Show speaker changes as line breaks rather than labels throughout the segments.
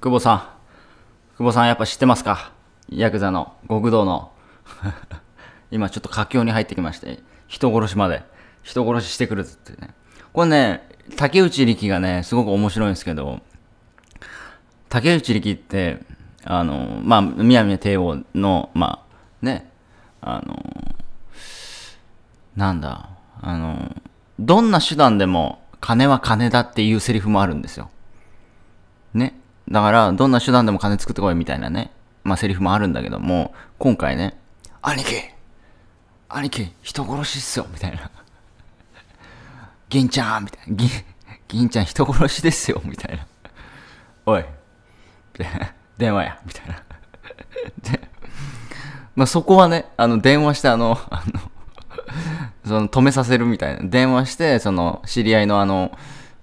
久保さん。久保さんやっぱ知ってますか？ヤクザの極道の。今ちょっと佳境に入ってきまして、人殺しまで。人殺ししてくるってね。これね、竹内力がね、すごく面白いんですけど、竹内力って、あの、まあ、宮宮帝王の、まあ、ね、あの、なんだ、あの、どんな手段でも金は金だっていうセリフもあるんですよ。ね。だから、どんな手段でも金作ってこいみたいなね、まあセリフもあるんだけども、今回ね、兄貴兄貴人殺しっすよみたいな。銀ちゃんみたいな。銀、銀ちゃん人殺しですよみたいな。おい。電話やみたいな。で、まあそこはね、あの、電話してあの、あの、その止めさせるみたいな。電話して、その、知り合いのあの、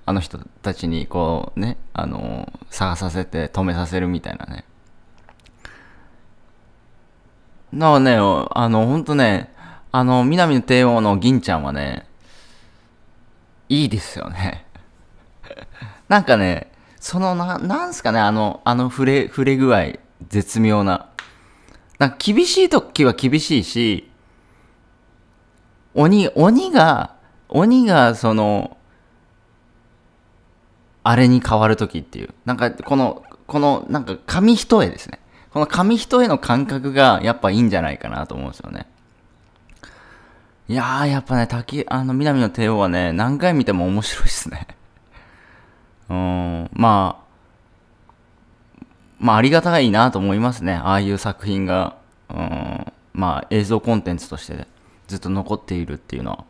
あの人たちにこうね、あの探させて止めさせるみたいなね。だからね、あの、ほんとね、あの、南の帝王の銀ちゃんはね、いいですよね。なんかね、そのな、なんすかね、あの、あの触れ、触れ具合、絶妙な。なんか厳しい時は厳しいし、鬼、鬼が、鬼がその、あれに変わるときっていう。なんか、この、この、なんか、紙一重ですね。この紙一重の感覚が、やっぱいいんじゃないかなと思うんですよね。いやー、やっぱね、滝、あの、南の帝王はね、何回見ても面白いっすね。うん、まあ、まあ、ありがたいなと思いますね。ああいう作品が、うん、まあ、映像コンテンツとしてずっと残っているっていうのは。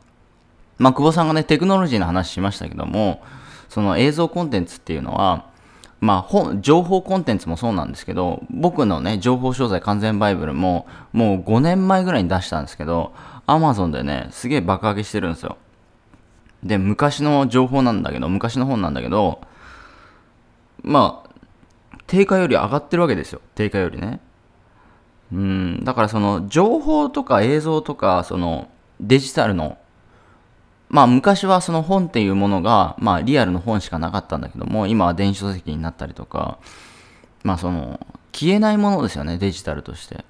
まあ、久保さんがね、テクノロジーの話しましたけども、その映像コンテンツっていうのは、まあ、本、情報コンテンツもそうなんですけど、僕のね、情報商材完全バイブルも、もう5年前ぐらいに出したんですけど、Amazon でね、すげえ爆上げしてるんですよ。で、昔の情報なんだけど、昔の本なんだけど、まあ、定価より上がってるわけですよ。定価よりね。うん、だからその、情報とか映像とか、その、デジタルのまあ昔はその本っていうものが、まあリアルの本しかなかったんだけども、今は電子書籍になったりとか、まあその、消えないものですよね、デジタルとして。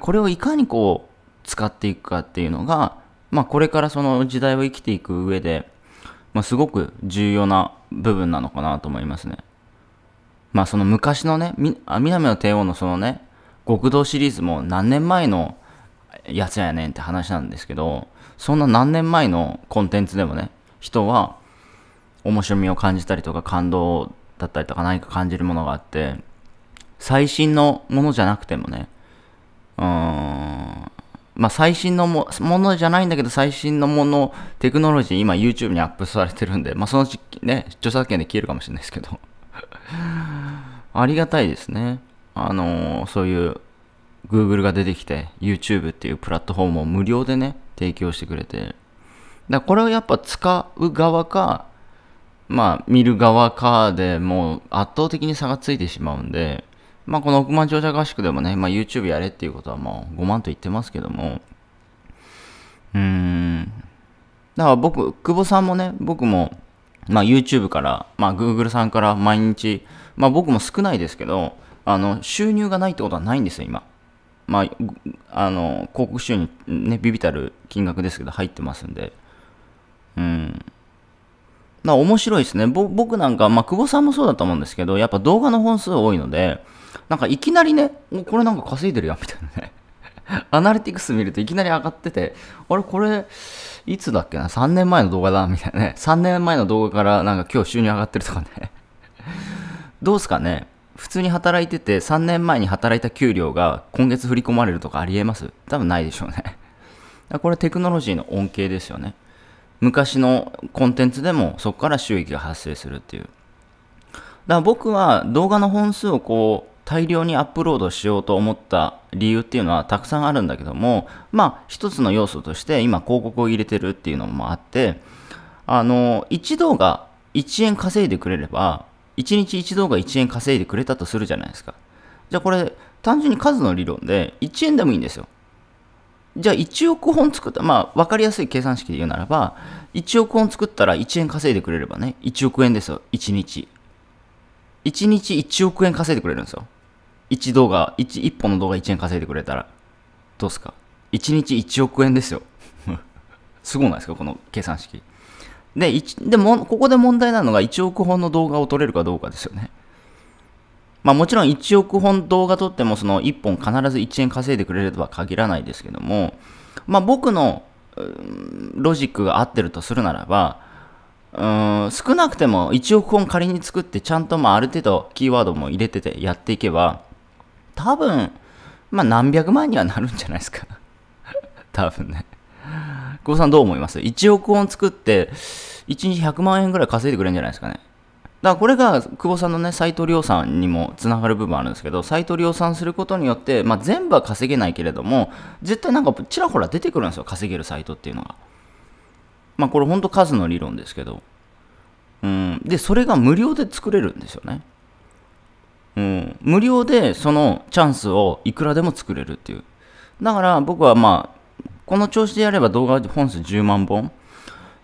これをいかにこう、使っていくかっていうのが、まあこれからその時代を生きていく上で、まあすごく重要な部分なのかなと思いますね。まあその昔のね、南の帝王のそのね、極道シリーズも何年前のやつやねんって話なんですけど、そんな何年前のコンテンツでもね、人は面白みを感じたりとか感動だったりとか何か感じるものがあって、最新のものじゃなくてもね、うーん、まあ最新のものじゃないんだけど最新のもの、テクノロジー今 YouTube にアップされてるんで、まあその時期ね、著作権で消えるかもしれないですけど、ありがたいですね。あのー、そういう Google が出てきて YouTube っていうプラットフォームを無料でね、提供してくれて、だこれをやっぱ使う側か、まあ見る側かでもう圧倒的に差がついてしまうんで、まあこの億万長者合宿でもね、まあ YouTube やれっていうことはもう5万と言ってますけども、うーん、だから僕、久保さんもね、僕も、まあ YouTube から、まあ Google さんから毎日、まあ僕も少ないですけど、あの、収入がないってことはないんですよ、今。まあ、あの、広告収入、ね、ビビたる金額ですけど入ってますんで、うん。まあ面白いですね。僕なんか、まあ、久保さんもそうだと思うんですけど、やっぱ動画の本数多いので、なんかいきなりね、これなんか稼いでるやん、みたいなね。アナリティクス見るといきなり上がってて、あれこれ、いつだっけな ?3 年前の動画だ、みたいなね。3年前の動画からなんか今日収入上がってるとかね。どうすかね？普通に働いてて3年前に働いた給料が今月振り込まれるとかありえます？多分ないでしょうね。これテクノロジーの恩恵ですよね。昔のコンテンツでもそこから収益が発生するっていう。だから僕は動画の本数をこう大量にアップロードしようと思った理由っていうのはたくさんあるんだけども、まあ一つの要素として今広告を入れてるっていうのもあって、あの、一動画1円稼いでくれれば、1日1動画1円稼いでくれたとするじゃないですか。じゃあこれ、単純に数の理論で1円でもいいんですよ。じゃあ1億本作った、まあ分かりやすい計算式で言うならば、1億本作ったら1円稼いでくれればね、1億円ですよ、1日。1日1億円稼いでくれるんですよ。1動画、1、1本の動画1円稼いでくれたら。どうすか ?1 日1億円ですよ。すごないですか？この計算式。で、でも、ここで問題なのが1億本の動画を撮れるかどうかですよね。まあもちろん1億本動画撮ってもその1本必ず1円稼いでくれるとは限らないですけども、まあ僕のロジックが合ってるとするならば、うん少なくても1億本仮に作ってちゃんとまあある程度キーワードも入れててやっていけば多分まあ何百万にはなるんじゃないですか 多分ね久保さんどう思います ?1 億本作って1日100万円ぐらい稼いでくれるんじゃないですかねだからこれが久保さんのね、斎藤亮さんにもつながる部分あるんですけど、斎藤亮さんすることによって、まあ、全部は稼げないけれども、絶対なんかちらほら出てくるんですよ、稼げるサイトっていうのが。まあこれ本当数の理論ですけど。うん。で、それが無料で作れるんですよね。うん。無料でそのチャンスをいくらでも作れるっていう。だから僕はまあ、この調子でやれば動画本数10万本。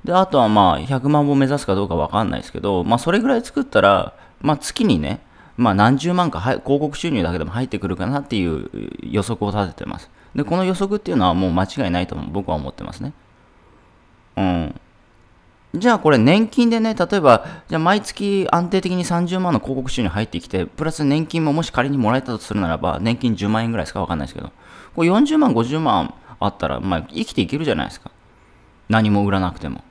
で、あとはまあ、100万本目指すかどうかわかんないですけど、まあ、それぐらい作ったら、まあ、月にね、まあ、何十万か広告収入だけでも入ってくるかなっていう予測を立ててます。で、この予測っていうのはもう間違いないと僕は思ってますね。うん。じゃあこれ年金でね、例えば、じゃあ毎月安定的に30万の広告収入入ってきて、プラス年金ももし仮にもらえたとするならば、年金10万円ぐらいですかわかんないですけど、これ40万、50万あったら、まあ生きていけるじゃないですか。何も売らなくても。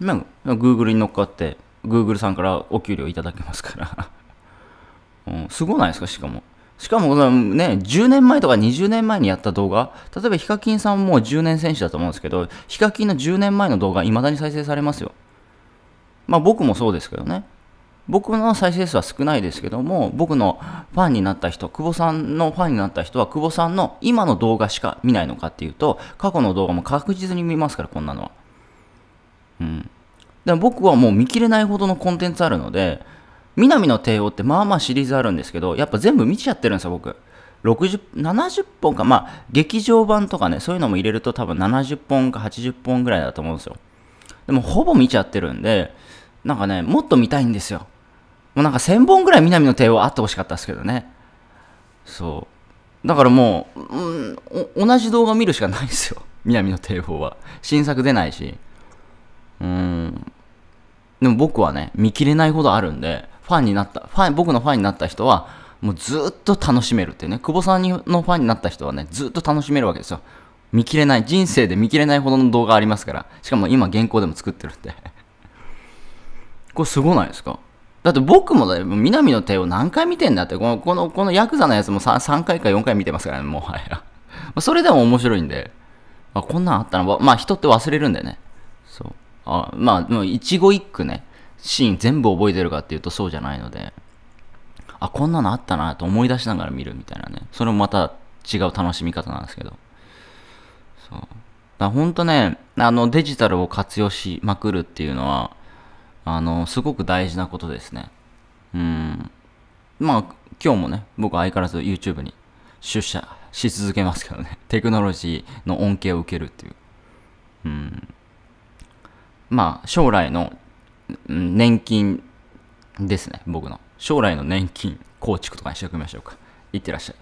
まあ、Google に乗っかって、Google さんからお給料いただけますから うん、すごないですか、しかも。しかもね、10年前とか20年前にやった動画、例えばヒカキンさんも10年選手だと思うんですけど、ヒカキンの10年前の動画、未だに再生されますよ。まあ僕もそうですけどね。僕の再生数は少ないですけども、僕のファンになった人、久保さんのファンになった人は、久保さんの今の動画しか見ないのかっていうと、過去の動画も確実に見ますから、こんなのは。うん。でも僕はもう見切れないほどのコンテンツあるので、南の帝王ってまあまあシリーズあるんですけど、やっぱ全部見ちゃってるんですよ、僕。60、70本か、まあ、劇場版とかね、そういうのも入れると多分70本か80本ぐらいだと思うんですよ。でも、ほぼ見ちゃってるんで、なんかね、もっと見たいんですよ。もうなんか1000本ぐらい南の帝王あってほしかったですけどね。そう。だからもう、うん、同じ動画見るしかないですよ。南の帝王は。新作出ないし。うん。でも僕はね、見切れないほどあるんで、ファンになった、ファン、僕のファンになった人は、もうずっと楽しめるっていうね、久保さんのファンになった人はね、ずっと楽しめるわけですよ。見切れない、人生で見切れないほどの動画ありますから、しかも今原稿でも作ってるんで。これすごないですか？だって僕もだよ、南の手を何回見てんだって、この、この、このヤクザのやつも 3, 3回か4回見てますからね、もはや。それでも面白いんで、あ、こんなんあったな。まあ人って忘れるんだよね。そう。あまあ、も一語一句ね、シーン全部覚えてるかっていうとそうじゃないので、あ、こんなのあったなと思い出しながら見るみたいなね。それもまた違う楽しみ方なんですけど。そう。だ本当ね、あのデジタルを活用しまくるっていうのは、あの、すごく大事なことですね。うん。まあ、今日もね、僕は相変わらず YouTube に出社し続けますけどね。テクノロジーの恩恵を受けるっていう。うん。まあ、将来の年金ですね、僕の。将来の年金構築とかにしておきましょうか。いってらっしゃい。